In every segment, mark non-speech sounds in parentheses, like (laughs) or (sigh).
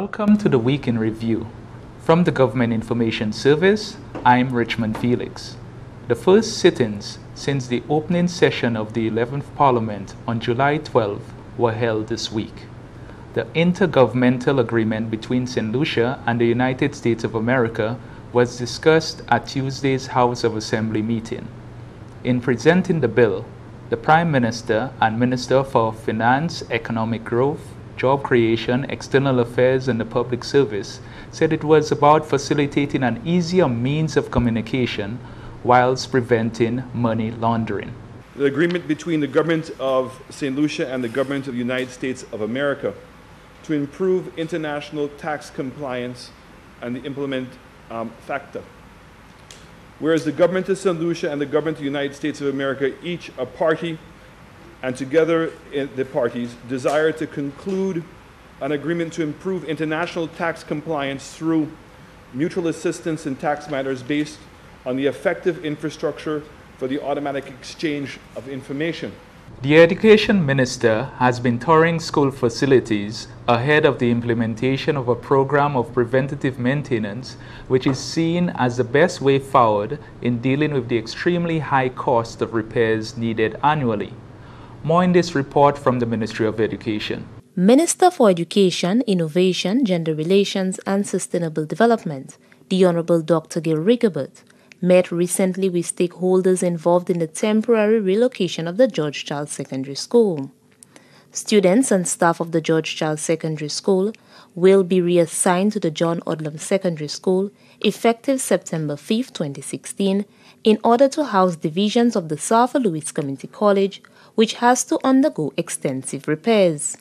Welcome to the Week in Review. From the Government Information Service, I'm Richmond Felix. The first sit-ins since the opening session of the 11th Parliament on July 12 were held this week. The intergovernmental agreement between St. Lucia and the United States of America was discussed at Tuesday's House of Assembly meeting. In presenting the bill, the Prime Minister and Minister for Finance, Economic Growth, Job Creation, External Affairs and the Public Service said it was about facilitating an easier means of communication whilst preventing money laundering. The agreement between the government of St. Lucia and the government of the United States of America to improve international tax compliance and the implement um, FATCA. Whereas the government of St. Lucia and the government of the United States of America, each a party, and together eh, the parties desire to conclude an agreement to improve international tax compliance through mutual assistance in tax matters based on the effective infrastructure for the automatic exchange of information. The Education Minister has been touring school facilities ahead of the implementation of a program of preventative maintenance, which is seen as the best way forward in dealing with the extremely high cost of repairs needed annually. More in this report from the Ministry of Education. Minister for Education, Innovation, Gender Relations and Sustainable Development, the Honorable Dr. Gale Rigobert, met recently with stakeholders involved in the temporary relocation of the George Charles Secondary School. Students and staff of the George Charles Secondary School will be reassigned to the John Odlum Secondary School effective September 5, 2016, in order to house divisions of the Sir Arthur Lewis Community College, which has to undergo extensive repairs.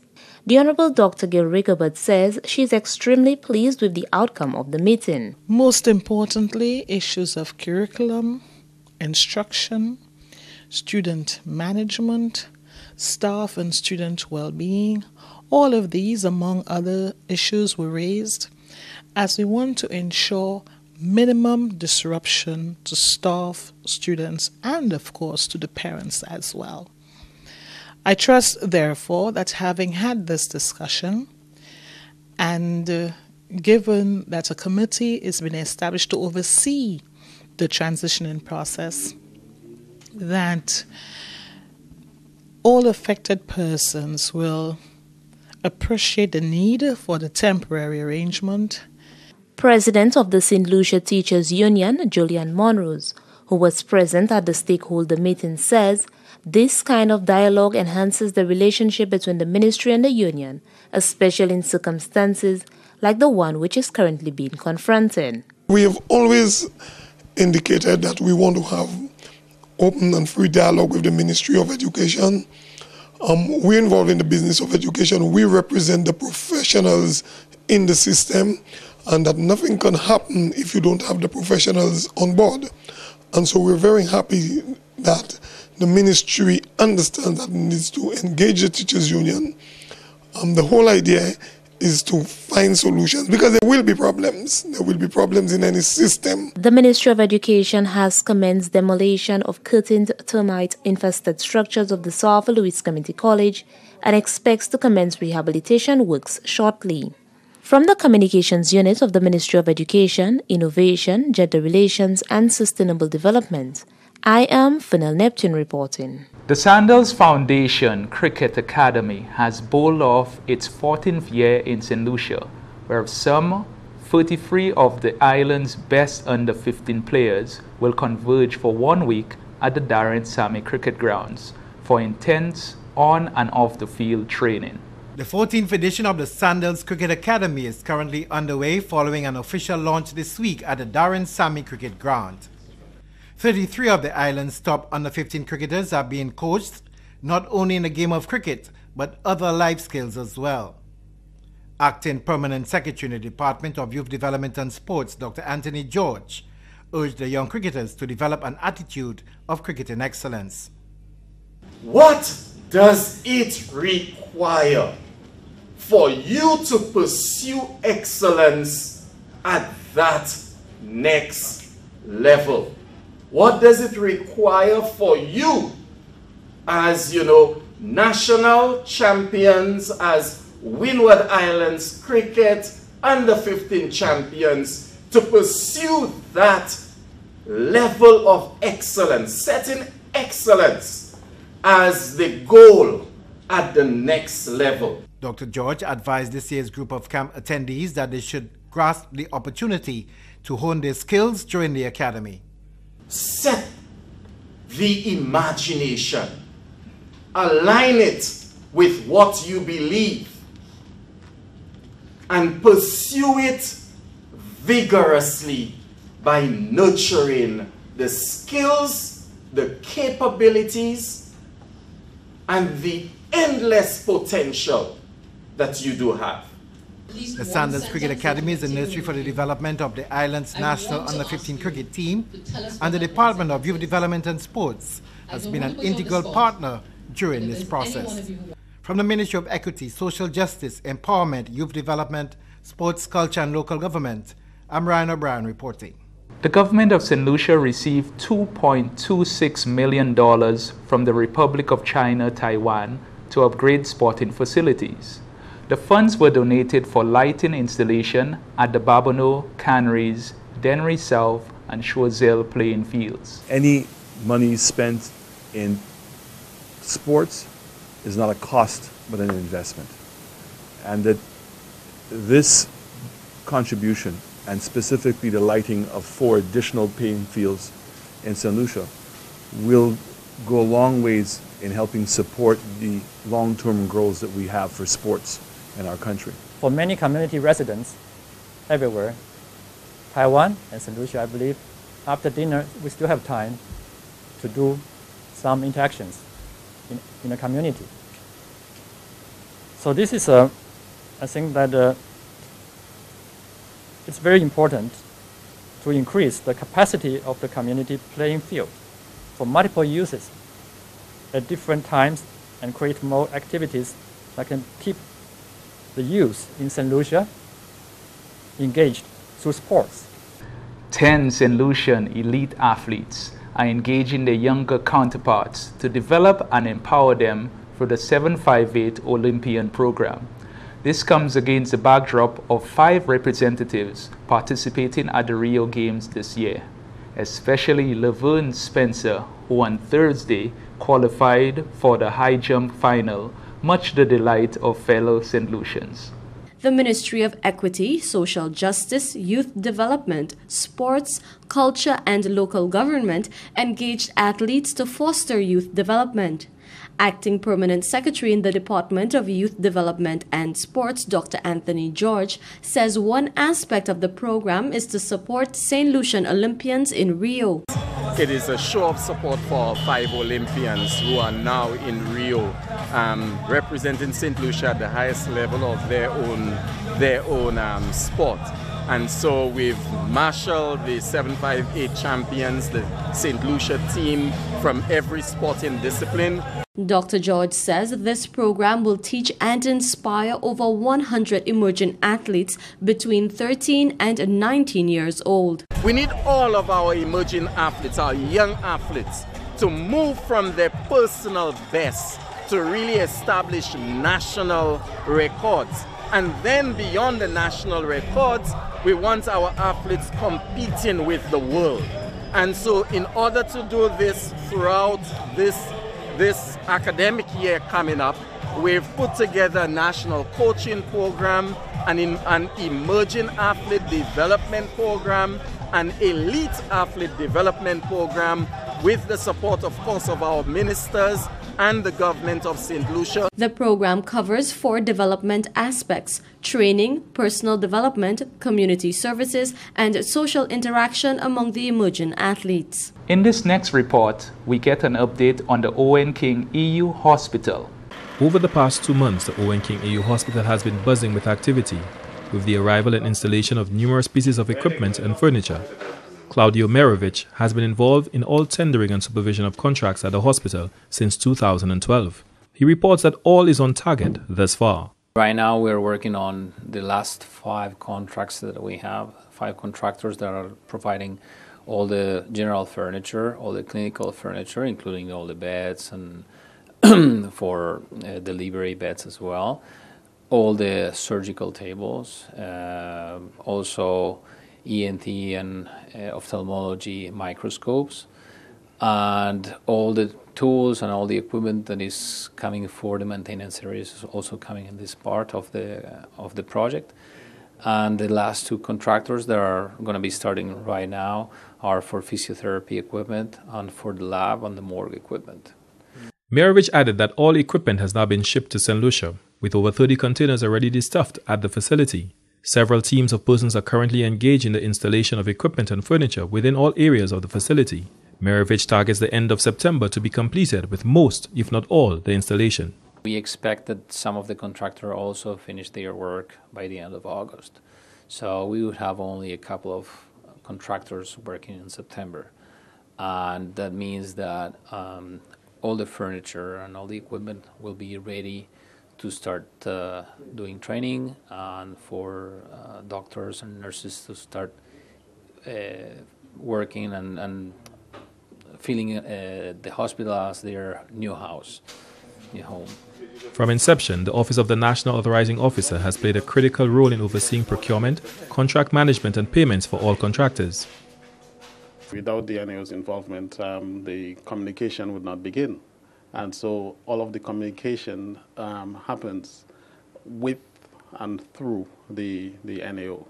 The Honorable Dr. Gale Rigobert says she is extremely pleased with the outcome of the meeting. Most importantly, issues of curriculum, instruction, student management, staff and student well being, all of these, among other issues, were raised as we want to ensure minimum disruption to staff, students, and of course to the parents as well. I trust, therefore, that having had this discussion and uh, given that a committee is being established to oversee the transitioning process, that all affected persons will appreciate the need for the temporary arrangement. President of the St. Lucia Teachers Union, Julian Monrose, who was present at the stakeholder meeting, says this kind of dialogue enhances the relationship between the ministry and the union, especially in circumstances like the one which is currently being confronted. We have always indicated that we want to have open and free dialogue with the Ministry of Education. Um, we're involved in the business of education. We represent the professionals in the system, and that nothing can happen if you don't have the professionals on board. And so we're very happy that the ministry understands that it needs to engage the teachers union. Um, the whole idea is to find solutions because there will be problems. There will be problems in any system. The Ministry of Education has commenced demolition of curtained termite infested structures of the Sir Arthur Lewis Community College and expects to commence rehabilitation works shortly. From the Communications Unit of the Ministry of Education, Innovation, Gender Relations and Sustainable Development, I am Fennel Neptune reporting. The Sandals Foundation Cricket Academy has bowled off its 14th year in St. Lucia, where some 33 of the island's best under 15 players will converge for one week at the Darren Sammy Cricket Grounds for intense on and off the field training. The 14th edition of the Sandals Cricket Academy is currently underway following an official launch this week at the Darren Sammy Cricket Ground. 33 of the island's top under 15 cricketers are being coached not only in the game of cricket but other life skills as well. Acting Permanent Secretary in the Department of Youth Development and Sports, Dr. Anthony George, urged the young cricketers to develop an attitude of cricketing excellence. What does it require for you to pursue excellence at that next level? What does it require for you as, you know, national champions, as Windward Islands cricket under 15 champions to pursue that level of excellence, setting excellence as the goal at the next level. Dr. George advised this year's group of camp attendees that they should grasp the opportunity to hone their skills during the academy. Set the imagination, align it with what you believe, and pursue it vigorously by nurturing the skills, the capabilities, and the endless potential that you do have. The Sandals Cricket Academy is a nursery for the development of the island's national under-15 cricket team, and the Department of Youth Development and Sports has been an integral partner during this process. From the Ministry of Equity, Social Justice, Empowerment, Youth Development, Sports, Culture and Local Government, I'm Ryan O'Brien reporting. The government of St. Lucia received $2.26 million from the Republic of China, Taiwan to upgrade sporting facilities. The funds were donated for lighting installation at the Babonneau, Canaries, Dennery South, and Choiseul playing fields. Any money spent in sports is not a cost but an investment. And that this contribution, and specifically the lighting of four additional playing fields in St. Lucia, will go a long ways in helping support the long-term goals that we have for sports in our country. For many community residents everywhere, Taiwan and St. Lucia, I believe, after dinner, we still have time to do some interactions in, in the community. So this is a, I think that uh, it's very important to increase the capacity of the community playing field for multiple uses at different times and create more activities that can keep the youth in St. Lucia engaged through sports. 10 St. Lucian elite athletes are engaging their younger counterparts to develop and empower them for the 758 Olympian program. This comes against the backdrop of five representatives participating at the Rio Games this year, especially Levern Spencer, who on Thursday qualified for the high jump final, much the delight of fellow St. Lucians. The Ministry of Equity, Social Justice, Youth Development, Sports, Culture and Local Government engaged athletes to foster youth development. Acting Permanent Secretary in the Department of Youth Development and Sports, Dr. Anthony George, says one aspect of the program is to support St. Lucian Olympians in Rio. It is a show of support for five Olympians who are now in Rio, um, representing St. Lucia at the highest level of their own, their own um, sport. And so we've marshaled the 758 champions, the St. Lucia team from every sporting discipline. Dr. George says this program will teach and inspire over 100 emerging athletes between 13 and 19 years old. We need all of our emerging athletes, our young athletes, to move from their personal best to really establish national records. And then beyond the national records, we want our athletes competing with the world. And so in order to do this throughout this, this academic year coming up, we've put together a national coaching program, an, an emerging athlete development program, an elite athlete development program with the support, of course, of our ministers and the government of St. Lucia. The program covers four development aspects training, personal development, community services, and social interaction among the emerging athletes. In this next report, we get an update on the Owen King EU Hospital. Over the past two months, the Owen King EU Hospital has been buzzing with activity, with the arrival and installation of numerous pieces of equipment and furniture. Claudio Merovich has been involved in all tendering and supervision of contracts at the hospital since 2012. He reports that all is on target thus far. Right now, we're working on the last five contracts that we have, five contractors that are providing all the general furniture, all the clinical furniture, including all the beds and (clears throat) for uh, delivery beds as well. all the surgical tables, uh, also ENT and uh, ophthalmology microscopes, and all the tools and all the equipment that is coming for the maintenance series is also coming in this part of the of the project. And the last two contractors that are going to be starting right now are for physiotherapy equipment and for the lab and the morgue equipment. Mirovich added that all equipment has now been shipped to St. Lucia, with over 30 containers already stuffed at the facility. Several teams of persons are currently engaged in the installation of equipment and furniture within all areas of the facility. Marovich targets the end of September to be completed with most, if not all, the installation. We expect that some of the contractor also finish their work by the end of August. So we would have only a couple of contractors working in September. And that means that um, all the furniture and all the equipment will be ready to start uh, doing training and for uh, doctors and nurses to start uh, working and, and feeling uh, the hospital as their new house, new home. From inception, the Office of the National Authorizing Officer has played a critical role in overseeing procurement, contract management, and payments for all contractors. Without the NAO's involvement, um, the communication would not begin. And so all of the communication um, happens with and through the, the NAO.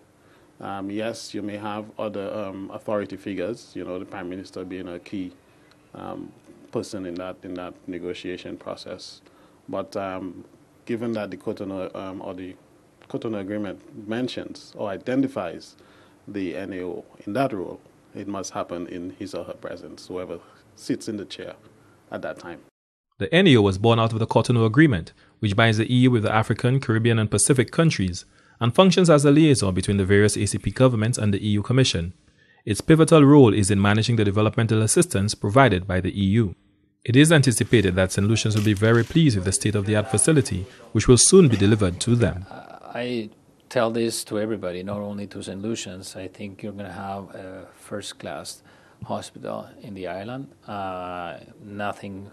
Um, yes, you may have other um, authority figures, you know, the Prime Minister being a key um, person in that, in that negotiation process. But um, given that the Cotonou um, or the Cotonou Agreement mentions or identifies the NAO in that role, it must happen in his or her presence, whoever sits in the chair at that time. The NAO was born out of the Cotonou Agreement, which binds the EU with the African, Caribbean, and Pacific countries and functions as a liaison between the various ACP governments and the EU Commission. Its pivotal role is in managing the developmental assistance provided by the EU. It is anticipated that St. Lucians will be very pleased with the state of the art facility, which will soon be delivered to them. I tell this to everybody, not only to St. Lucians. I think you're going to have a first class hospital in the island. Uh, nothing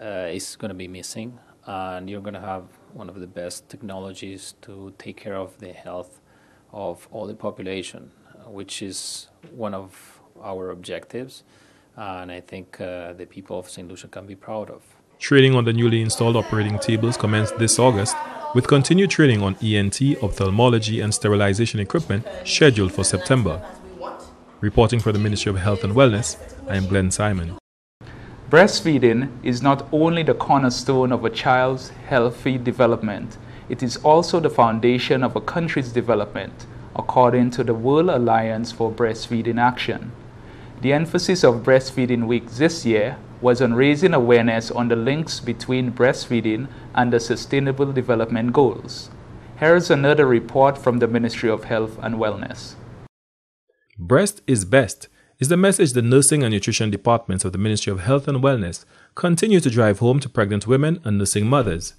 uh, is going to be missing, and you're going to have one of the best technologies to take care of the health of all the population, which is one of our objectives and I think uh, the people of St. Lucia can be proud of. Trading on the newly installed operating tables commenced this August, with continued trading on ENT, ophthalmology, and sterilization equipment scheduled for September. Reporting for the Ministry of Health and Wellness, I am Glenn Simon. Breastfeeding is not only the cornerstone of a child's healthy development, it is also the foundation of a country's development, according to the World Alliance for Breastfeeding Action. The emphasis of Breastfeeding Week this year was on raising awareness on the links between breastfeeding and the Sustainable Development Goals. Here is another report from the Ministry of Health and Wellness. Breast is best is the message the nursing and nutrition departments of the Ministry of Health and Wellness continue to drive home to pregnant women and nursing mothers.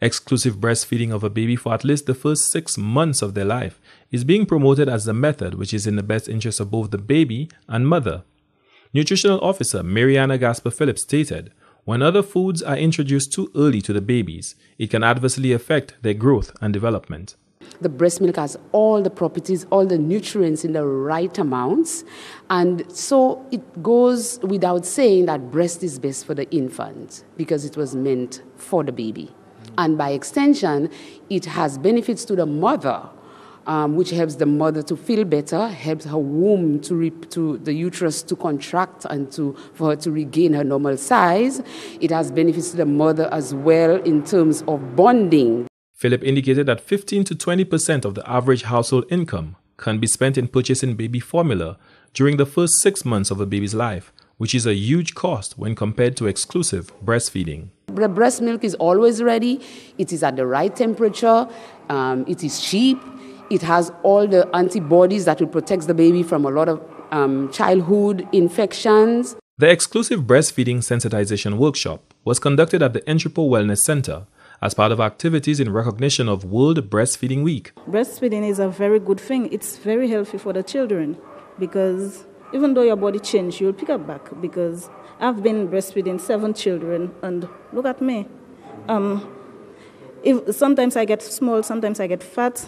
Exclusive breastfeeding of a baby for at least the first six months of their life is being promoted as the method which is in the best interest of both the baby and mother. Nutritional Officer Mariana Gasper Phillips stated, when other foods are introduced too early to the babies, it can adversely affect their growth and development. The breast milk has all the properties, all the nutrients in the right amounts. And so it goes without saying that breast is best for the infant because it was meant for the baby. And by extension, it has benefits to the mother um, which helps the mother to feel better, helps her womb to, re- to the uterus to contract and to, for her to regain her normal size. It has benefits to the mother as well in terms of bonding. Philip indicated that 15 to 20 percent of the average household income can be spent in purchasing baby formula during the first six months of a baby's life, which is a huge cost when compared to exclusive breastfeeding. The breast milk is always ready, it is at the right temperature, um, it is cheap, it has all the antibodies that will protect the baby from a lot of um, childhood infections. The exclusive breastfeeding sensitization workshop was conducted at the Entrepot Wellness Center as part of activities in recognition of World Breastfeeding Week. Breastfeeding is a very good thing. It's very healthy for the children because even though your body changes, you'll pick up back because I've been breastfeeding seven children and look at me. Um, if, sometimes I get small, sometimes I get fat,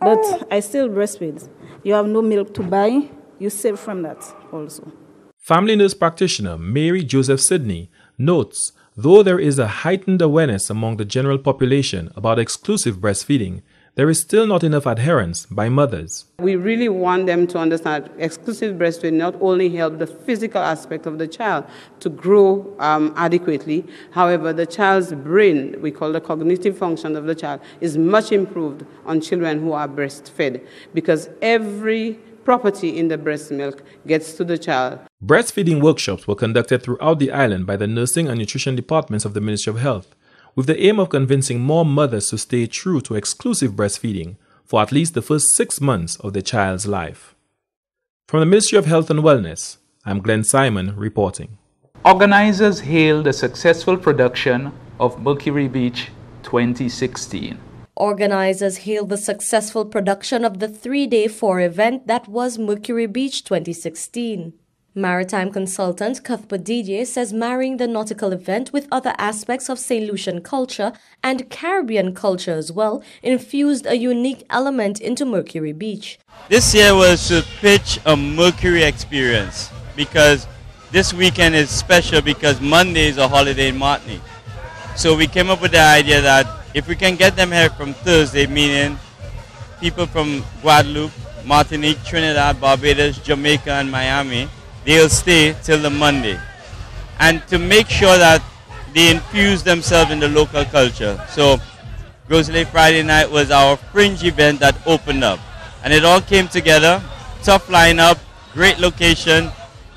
but I still breastfeed. You have no milk to buy, you save from that also. Family nurse practitioner Mary Joseph Sidney notes though there is a heightened awareness among the general population about exclusive breastfeeding, there is still not enough adherence by mothers. We really want them to understand exclusive breastfeeding not only help the physical aspect of the child to grow um, adequately, however, the child's brain, we call the cognitive function of the child, is much improved on children who are breastfed because every property in the breast milk gets to the child. Breastfeeding workshops were conducted throughout the island by the nursing and nutrition departments of the Ministry of Health with the aim of convincing more mothers to stay true to exclusive breastfeeding for at least the first six months of their child's life. From the Ministry of Health and Wellness, I'm Glenn Simon reporting. Organizers hailed the successful production of Mercury Beach 2016. Organizers hailed the successful production of the three day four event that was Mercury Beach 2016. Maritime consultant Cuthbert Didier says marrying the nautical event with other aspects of St. Lucian culture and Caribbean culture as well infused a unique element into Mercury Beach. This year was to pitch a Mercury experience because this weekend is special because Monday is a holiday in Martinique. So we came up with the idea that if we can get them here from Thursday, meaning people from Guadeloupe, Martinique, Trinidad, Barbados, Jamaica, and Miami, they'll stay till the Monday. And to make sure that they infuse themselves in the local culture. So Grizzly Friday night was our fringe event that opened up. And it all came together. Tough lineup, great location.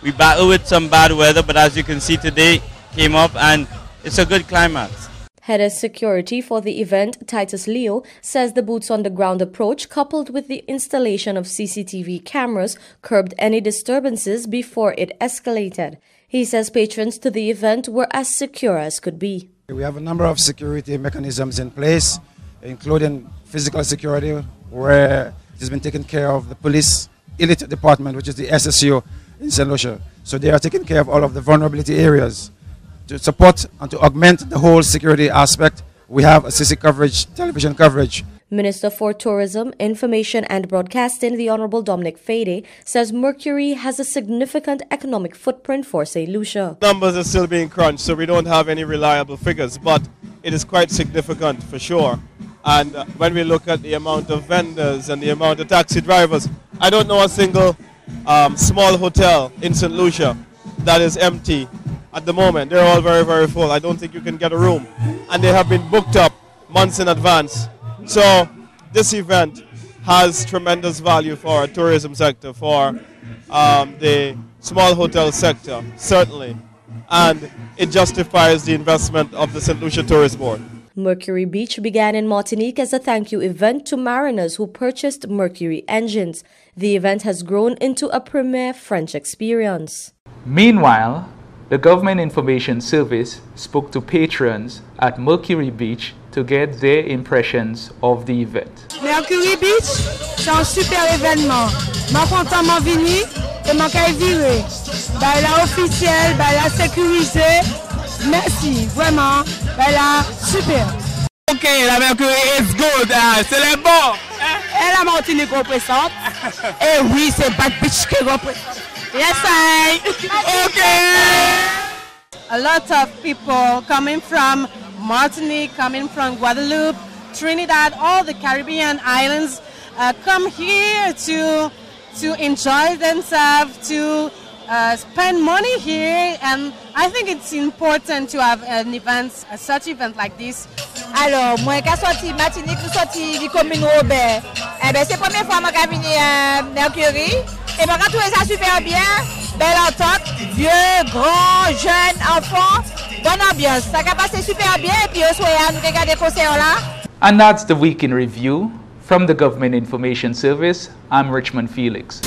We battled with some bad weather, but as you can see today, came up and it's a good climax. Head of security for the event, Titus Leo, says the boots on the ground approach, coupled with the installation of CCTV cameras, curbed any disturbances before it escalated. He says patrons to the event were as secure as could be. We have a number of security mechanisms in place, including physical security, where it has been taken care of the police elite department, which is the SSU in St. Lucia. So they are taking care of all of the vulnerability areas to support and to augment the whole security aspect, we have a CC coverage, television coverage. Minister for Tourism, Information and Broadcasting, the Honorable Dominic Fedee, says Mercury has a significant economic footprint for St. Lucia. Numbers are still being crunched, so we don't have any reliable figures, but it is quite significant for sure. And uh, when we look at the amount of vendors and the amount of taxi drivers, I don't know a single um, small hotel in St. Lucia that is empty at the moment. They're all very, very full. I don't think you can get a room. And they have been booked up months in advance. So this event has tremendous value for our tourism sector, for um, the small hotel sector, certainly. And it justifies the investment of the St. Lucia Tourist Board. Mercury Beach began in Martinique as a thank you event to mariners who purchased Mercury engines. The event has grown into a premier French experience. Meanwhile, the Government Information Service spoke to patrons at Mercury Beach to get their impressions of the event. Mercury Beach, c'est un super événement. Ma content m'en vini et m'a viré. Bah la officielle, bah la sécurisée. Merci, vraiment. Bah la super. Ok, la Mercury is good. Uh, c'est le bon. Et la Martinique représente. (laughs) et oui, c'est Bad Beach qui représente. Yes, I. okay. A lot of people coming from Martinique, coming from Guadeloupe, Trinidad, all the Caribbean islands uh, come here to to enjoy themselves, to uh, spend money here, and I think it's important to have an event, a such event like this. Alors, moi, quand sorti Martinique, sorti du commune Robert. Eh ben, c'est première fois que je viens à Mercury. Et bien, quand tout est ça super bien, belle entente, vieux, grand, jeune, enfant, bonne ambiance. Ça a passé super bien et puis au soir, nous regardons les concerts là. And that's the week in review. From the Government Information Service, I'm Richmond Felix.